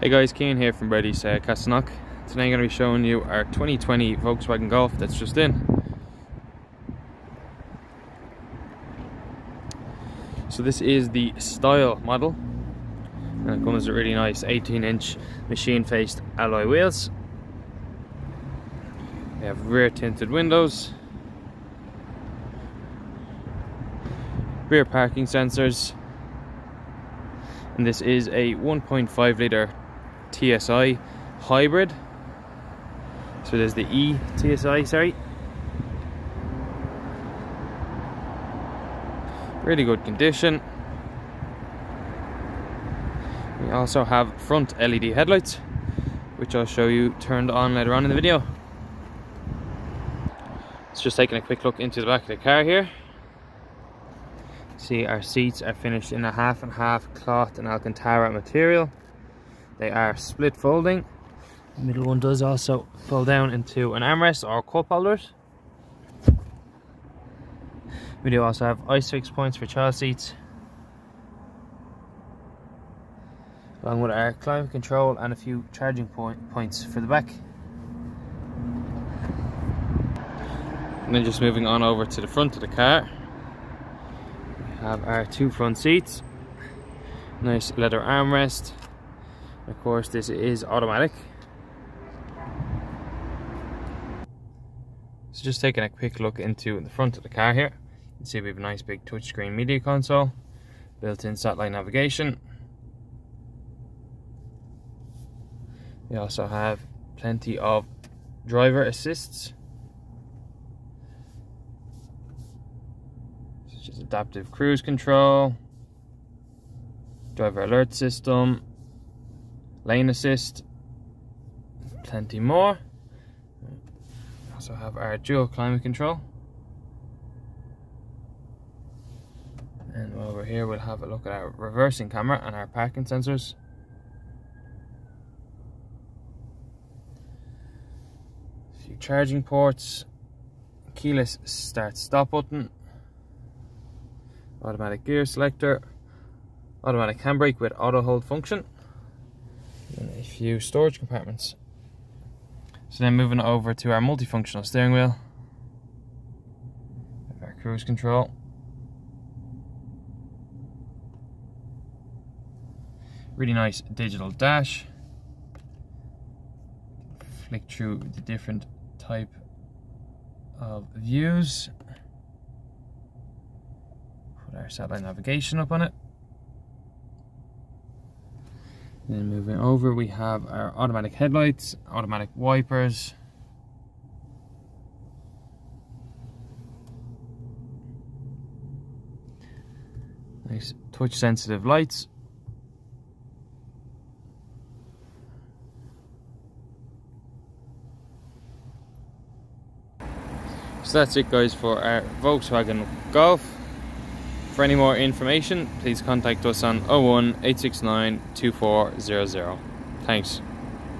Hey guys, Cian here from Brady's uh. Today I'm going to be showing you our 2020 Volkswagen Golf that's just in. So this is the Style model. And it comes with really nice 18 inch machine faced alloy wheels. We have rear tinted windows. Rear parking sensors. And this is a 1.5 litre TSI hybrid. So there's the E TSI, sorry. Really good condition. We also have front LED headlights, which I'll show you turned on later on in the video. It's just taking a quick look into the back of the car here. See our seats are finished in a half and half cloth and Alcantara material. They are split folding. The middle one does also fold down into an armrest or cup holders. We do also have ISOFIX points for child seats. Along with our climate control and a few charging point points for the back. And then just moving on over to the front of the car. We have our two front seats. Nice leather armrest of course, this is automatic. So just taking a quick look into the front of the car here. You see we have a nice big touchscreen media console, built-in satellite navigation. We also have plenty of driver assists. Such as adaptive cruise control, driver alert system, lane assist, plenty more. We also have our dual climate control. And while we're here, we'll have a look at our reversing camera and our parking sensors. A few charging ports, keyless start stop button, automatic gear selector, automatic handbrake with auto hold function few storage compartments. So then moving over to our multifunctional steering wheel, our cruise control. Really nice digital dash. Flick through the different type of views. Put our satellite navigation up on it. Then moving over, we have our automatic headlights, automatic wipers. Nice touch sensitive lights. So that's it guys for our Volkswagen Golf. For any more information, please contact us on 01 869 2400. Thanks.